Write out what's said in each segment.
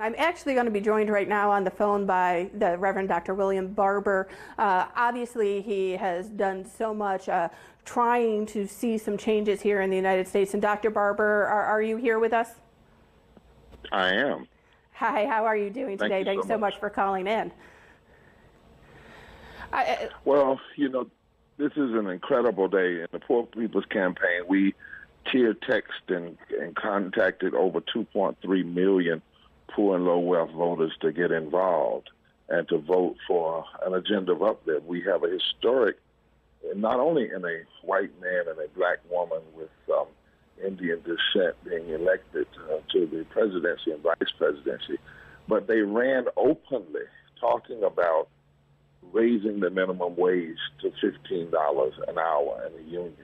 I'm actually going to be joined right now on the phone by the Reverend Dr. William Barber. Uh, obviously, he has done so much uh, trying to see some changes here in the United States. And Dr. Barber, are, are you here with us? I am. Hi, how are you doing Thank today? you Thanks so so much. for calling in. I, well, you know, this is an incredible day in the Poor People's Campaign. We tier text and, and contacted over 2.3 million poor and low wealth voters to get involved and to vote for an agenda of uplift. We have a historic, not only in a white man and a black woman with um, Indian descent being elected uh, to the presidency and vice presidency, but they ran openly talking about raising the minimum wage to $15 an hour in the union,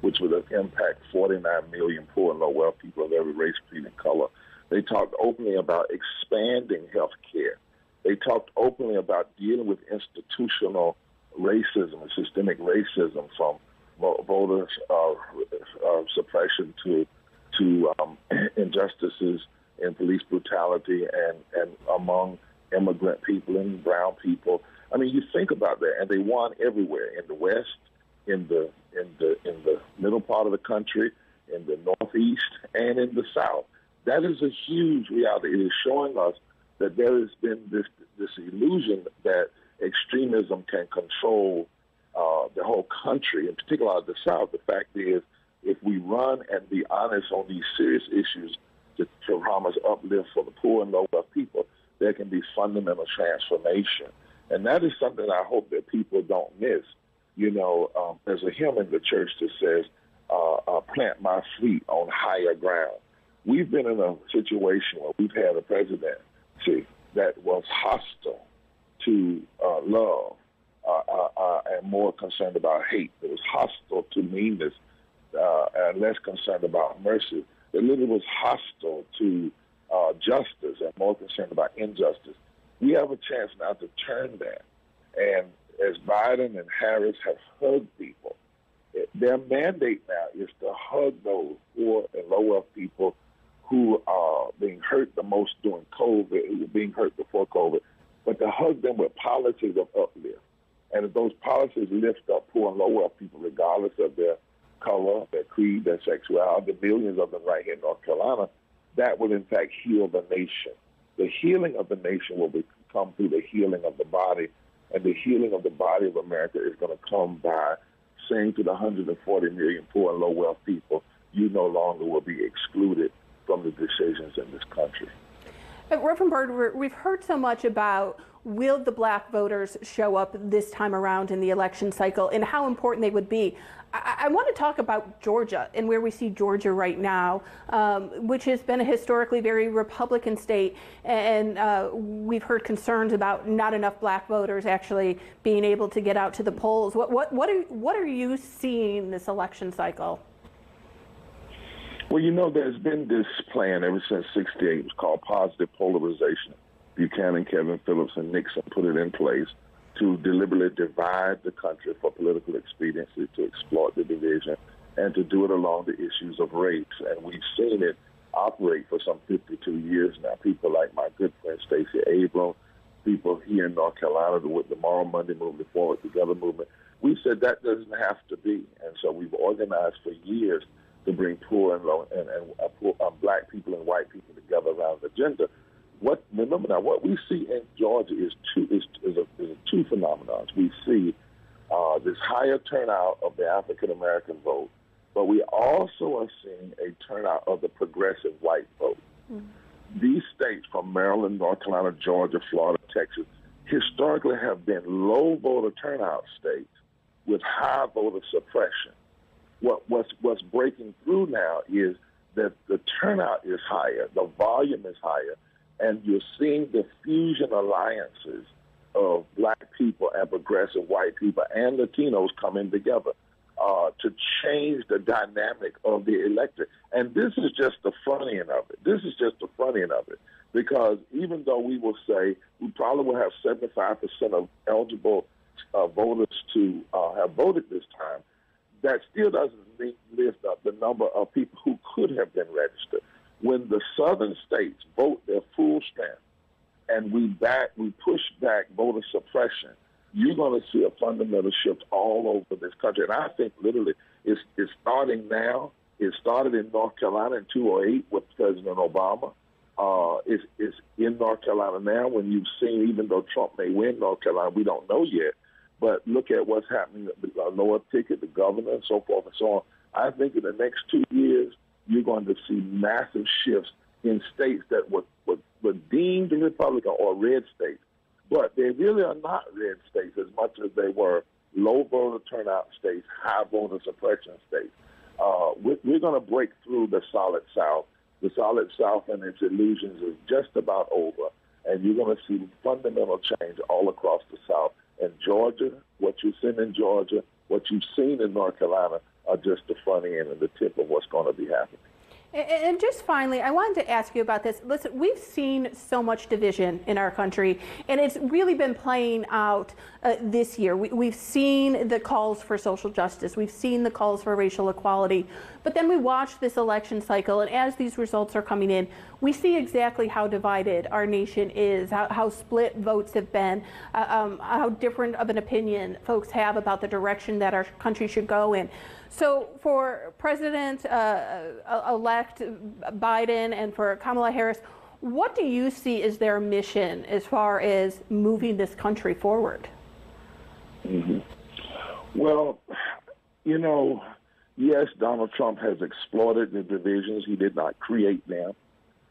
which would impact 49 million poor and low wealth people of every race, creed, and color. They talked openly about expanding health care. They talked openly about dealing with institutional racism and systemic racism from voter uh, uh, suppression to to um, injustices in police brutality and, and among immigrant people and brown people. I mean, you think about that, and they won everywhere in the West, in the in the in the middle part of the country, in the Northeast, and in the South. That is a huge reality. It is showing us that there has been this this illusion that extremism can control uh, the whole country, in particular the South. The fact is, if we run and be honest on these serious issues to, to promise uplift for the poor and low wealth people, there can be fundamental transformation. And that is something I hope that people don't miss. You know, um, there's a hymn in the church that says, uh, uh, plant my feet on higher ground we've been in a situation where we've had a presidency that was hostile to uh, love uh, uh, uh and more concerned about hate. It was hostile to meanness uh, and less concerned about mercy. It literally was hostile to uh, justice and more concerned about injustice. We have a chance now to turn that. And as Biden and Harris have hugged people, their mandate now is to hug those poor and low wealth people who are being hurt the most during COVID, who were being hurt before COVID, but to hug them with policies of uplift. And if those policies lift up poor and low wealth people, regardless of their color, their creed, their sexuality, the millions of them right here in North Carolina, that will in fact heal the nation. The healing of the nation will be, come through the healing of the body, and the healing of the body of America is going to come by saying to the 140 million poor and low wealth people, you no longer will be excluded from the decisions in this country. Uh, Reverend Bird, we've heard so much about will the black voters show up this time around in the election cycle and how important they would be. I, I want to talk about Georgia and where we see Georgia right now, um, which has been a historically very Republican state. And uh, we've heard concerns about not enough black voters actually being able to get out to the polls. What, what, what, are, what are you seeing this election cycle? Well, you know, there's been this plan ever since '68. It was called positive polarization. Buchanan, Kevin Phillips, and Nixon put it in place to deliberately divide the country for political expediency, to exploit the division, and to do it along the issues of race. And we've seen it operate for some 52 years now. People like my good friend Stacey Abrams, people here in North Carolina with the Moral Monday movement, the Forward Together movement, we said that doesn't have to be. And so we've organized for years to bring poor and low and, and uh, poor, um, black people and white people together around the agenda. What remember now? What we see in Georgia is two is, is, a, is a two phenomena. We see uh, this higher turnout of the African American vote, but we also are seeing a turnout of the progressive white vote. Mm-hmm. These states from Maryland, North Carolina, Georgia, Florida, Texas, historically have been low voter turnout states with high voter suppression what what's what's breaking through now is that the turnout is higher, the volume is higher, and you're seeing the fusion alliances of black people and progressive white people and Latinos coming together uh, to change the dynamic of the electorate. And this is just the front end of it. This is just the front end of it. Because even though we will say we probably will have 75% of eligible uh, voters to uh, have voted this time, that still doesn't lift up the number of people who could have been registered. When the southern states vote their full strength and we back, we push back voter suppression, you're going to see a fundamental shift all over this country. And I think literally it's, it's starting now. It started in North Carolina in 2008 with President Obama. Uh, it's, it's in North Carolina now when you've seen, even though Trump may win North Carolina, we don't know yet. But look at what's happening at the lower ticket, the governor, and so forth and so on. I think in the next two years, you're going to see massive shifts in states that were, were, were deemed Republican or red states. But they really are not red states as much as they were low voter turnout states, high voter suppression states. Uh, we're, we're going to break through the solid South. The solid South and its illusions is just about over, and you're going to see fundamental change all across the South. And Georgia, what you've seen in Georgia, what you've seen in North Carolina, are just the front end and the tip of what's going to be happening. And just finally, I wanted to ask you about this. Listen, we've seen so much division in our country, and it's really been playing out uh, this year. We, have seen the calls for social justice, we've seen the calls for racial equality, but then we watch this election cycle, and as these results are coming in, we see exactly how divided our nation is, how, how split votes have been, uh, um, how different of an opinion folks have about the direction that our country should go in. So, for President uh, uh, elect Biden and for Kamala Harris, what do you see as their mission as far as moving this country forward? Mm-hmm. Well, you know, yes, Donald Trump has exploited the divisions. He did not create them.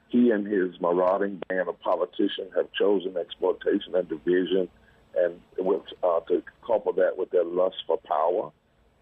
He and his marauding band of politicians have chosen exploitation and division, and with, uh, to couple that with their lust for power.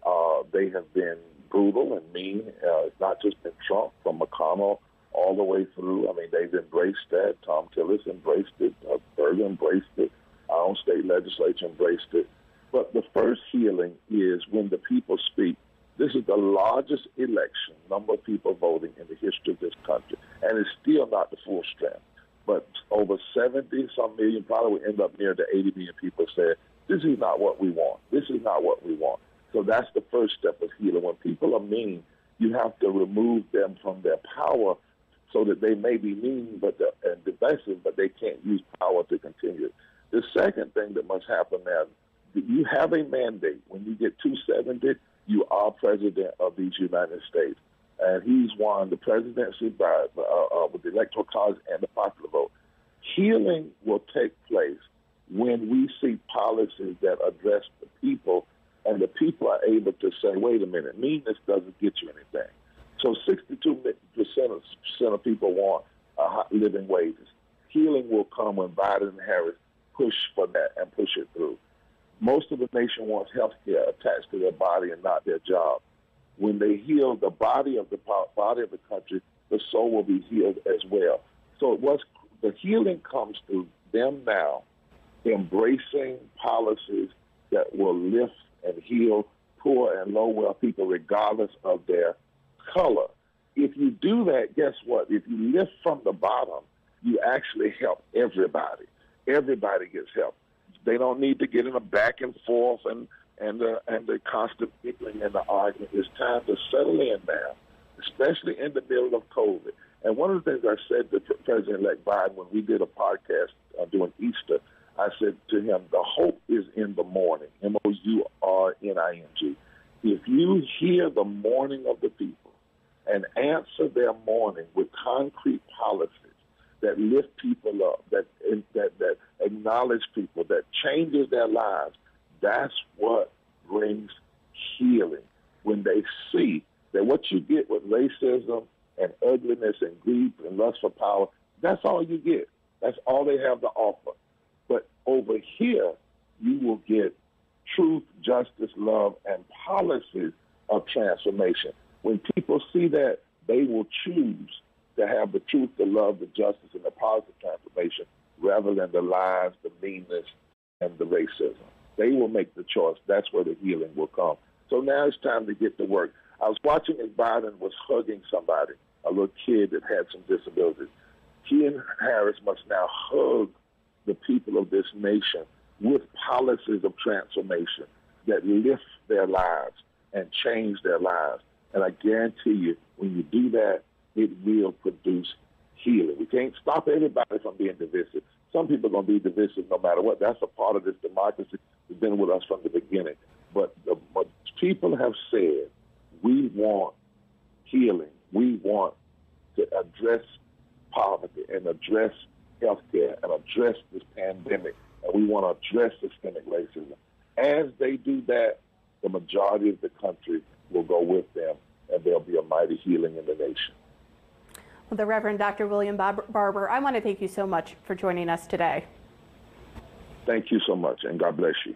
Uh, they have been brutal and mean. Uh, it's not just been Trump, from McConnell all the way through. I mean, they've embraced that. Thom Tillis embraced it. Uh, embraced it. Our own state legislature embraced it. But the first healing is when the people speak. This is the largest election, number of people voting in the history of this country, and it's still not the full strength. But over 70 some million, probably will end up near the 80 million people said, this is not what we want. This is not what we want. So that's the first step of healing. When people are mean, you have to remove them from their power so that they may be mean but and divisive, but they can't use power to continue. The second thing that must happen now, you have a mandate. When you get 270, you are president of these United States. And he's won the presidency by, uh, uh, with the electoral college and the popular vote. Healing will take place when we see policies that address the people and the people are able to say, wait a minute, meanness doesn't get you anything. So 62% of, of people want uh, living wages. Healing will come when Biden and Harris push for that and push it through. Most of the nation wants health care attached to their body and not their job. When they heal the body of the body of the country, the soul will be healed as well. So it was the healing comes through them now embracing policies that will lift and heal poor and low wealth people regardless of their color. If you do that, guess what? If you lift from the bottom, you actually help everybody. Everybody gets help. They don't need to get in a back and forth and and the and the constant bickering and the argument. It's time to settle in now, especially in the middle of COVID. And one of the things I said to President-elect Biden when we did a podcast uh, during Easter I said to him, the hope is in the morning, M-O-U-R-N-I-N-G. If you hear the mourning of the people and answer their mourning with concrete policies that lift people up, that, that, that acknowledge people, that changes their lives, that's what brings healing. When they see that what you get with racism and ugliness and greed and lust for power, that's all you get. That's all they have to offer. But over here, you will get truth, justice, love, and policies of transformation. When people see that, they will choose to have the truth, the love, the justice, and the positive transformation rather than the lies, the meanness, and the racism. They will make the choice. That's where the healing will come. So now it's time to get to work. I was watching as Biden was hugging somebody, a little kid that had some disabilities. He and Harris must now hug the people of this nation with policies of transformation that lift their lives and change their lives. And I guarantee you, when you do that, it will produce healing. We can't stop everybody from being divisive. Some people are going to be divisive no matter what. That's a part of this democracy. It's been with us from the beginning. But the but people have said we want healing. We want to address poverty and address healthcare and address this pandemic. And we want to address systemic racism. As they do that, the majority of the country will go with them, and there'll be a mighty healing in the nation. The Reverend Dr. William Barber, I want to thank you so much for joining us today. Thank you so much, and God bless you.